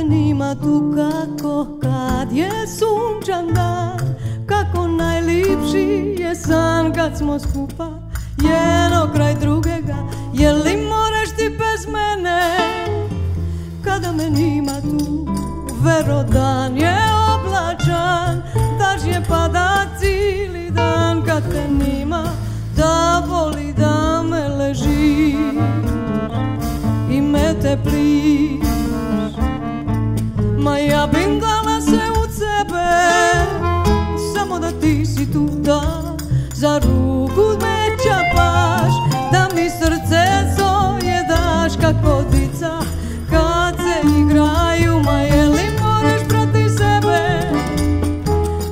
snima tu kako. Kad je sunčan dan Kako najljepši je san. Kad smo skupa jedno kraj drugega. Je li moraš ti bez mene? Kada me nima tu Verodan je oblačan, daž je pada cili dan. Ma ja bin dala se u sebe Samo da ti si tu da Za ruku me čapaš Da mi srce zoje daš Kako dica kad se igraju Ma je li moraš protiv sebe?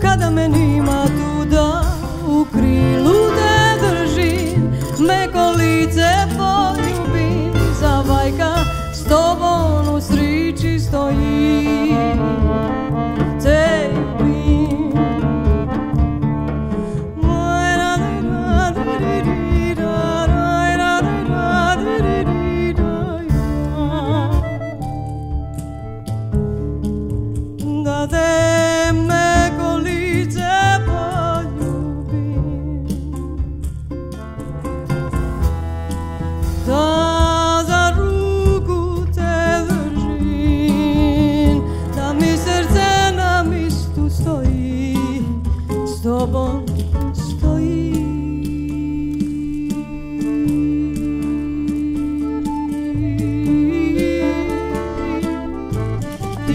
Kada me nima tu da U krilu te držim Meko lice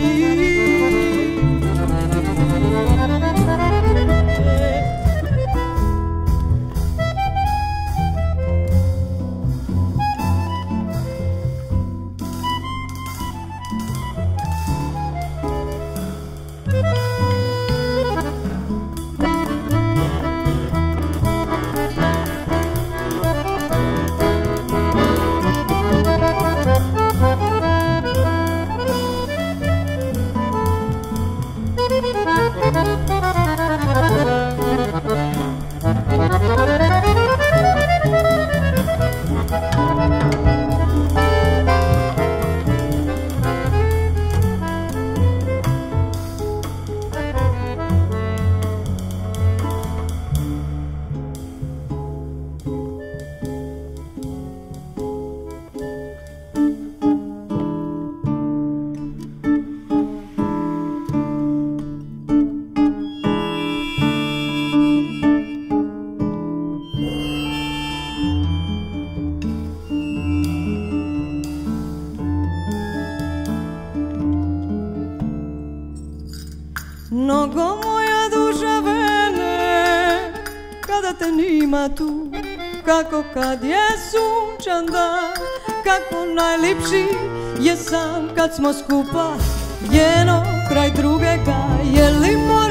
you. Mnogo moja duša vene Kada te nima tu. Kako kad je sunčan dan Kako najlipši je sam Kad smo skupa Jedno kraj drugega Je li moraš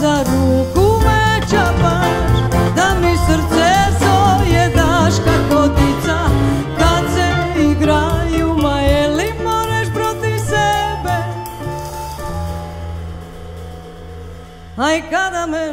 za ruku me čapaš Da mi srce zoje daš Kako dica kad se igraju Ma je li moraš protiv sebe? Aj kada me